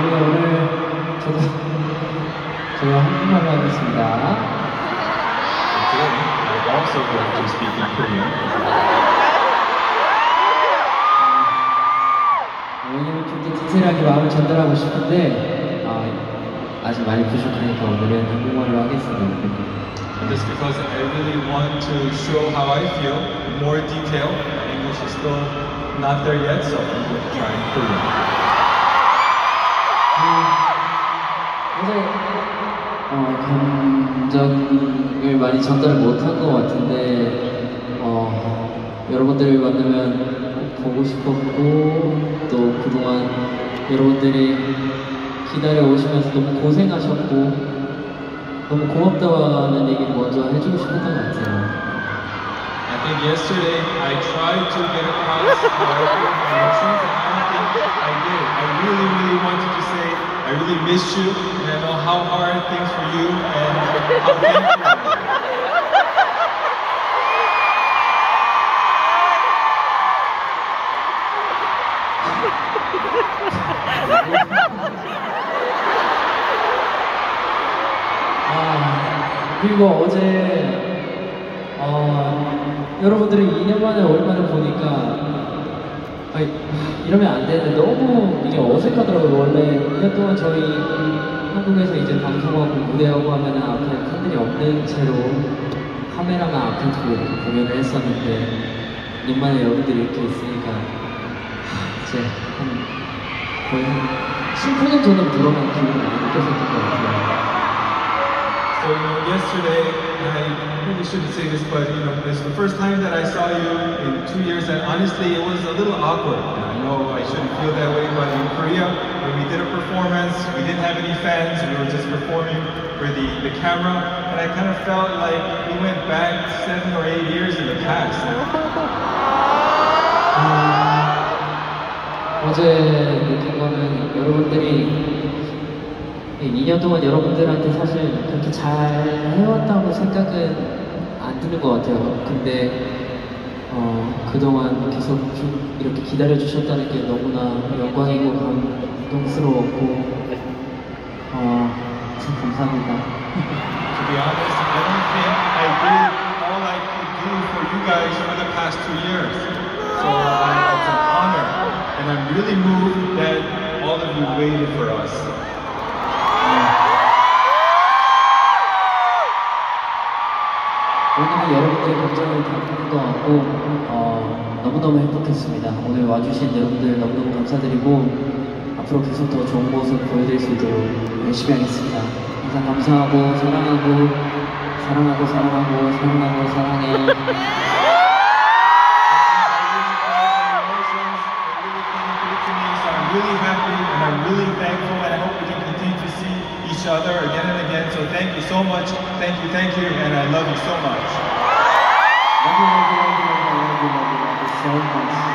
저도 저희 한국말로 하겠습니다. Today, I'm also going to speak in Korean. 왜냐면 좀더 디테일하게 마음을 전달하고 싶은데 아, 아직 많이 부족하니까 오늘은 한국말로 하겠습니다. And that's because I really want to show how I feel in more detail. English is still not there yet, so I'm going to try in Korean. 어제 어, 감정을 많이 전달을 못한 것 같은데 어, 여러분들을 만나면 꼭 보고 싶었고 또 그동안 여러분들이 기다려 오시면서 너무 고생하셨고 너무 고맙다는 얘기를 먼저 해주고 싶었던 것 같아요. I think yesterday I tried to get across my emotions, and I think I did. I really, really wanted to say I really miss you, and I know how hard things for you, and how thankful I am. 아, 그리고 어제 어, 여러분들이 2년 만에 오랜만에 보니까 아니, 이러면 안 되는데 너무 이게 어색하더라고요. 원래 2년 동안 저희 한국에서 이제 방송하고 무대하고 하면 앞에 팬들이 없는 채로 카메라만 앞에 두고 공연을 했었는데 2년 만에 여러분들이 이렇게 있으니까 하, 이제 한 거의 한 7, 8년 전으로 돌아간 기분이 많이 느껴졌던 것 같아요. So you know, yesterday, I really shouldn't say this, but you know, it's the first time that I saw you in two years, and honestly, it was a little awkward. And I know I shouldn't feel that way, but in Korea, when we did a performance, we didn't have any fans. We were just performing for the, the camera, and I kind of felt like we went back seven or eight years in the past. 어제 느낀 거는 여러분들이 2년 동안 여러분들한테 사실 그렇게 잘 해왔다고 생각은 안 드는 것 같아요. 근데 어, 그동안 계속 좀 이렇게 기다려주셨다는 게 너무나 영광이고 감동스러웠고 어, 참 감사합니다. To be honest, I don't think I did all I could do for you guys over the past two years. So I, it's an honor, and I'm really moved that all of you waited for us. 오늘은 여러분들의 감정을 담는 것 같고 어, 너무너무 행복했습니다. 오늘 와주신 여러분들 너무너무 감사드리고 앞으로 계속 더 좋은 모습 보여드릴 수 있도록 열심히 하겠습니다. 항상 감사하고 사랑하고 사랑하고 사랑하고 사랑하고 사랑해. Really happy and I'm really thankful each other again and again. So thank you so much. Thank you, thank you, and I love you so much. You, you, you, you, you, love you so much.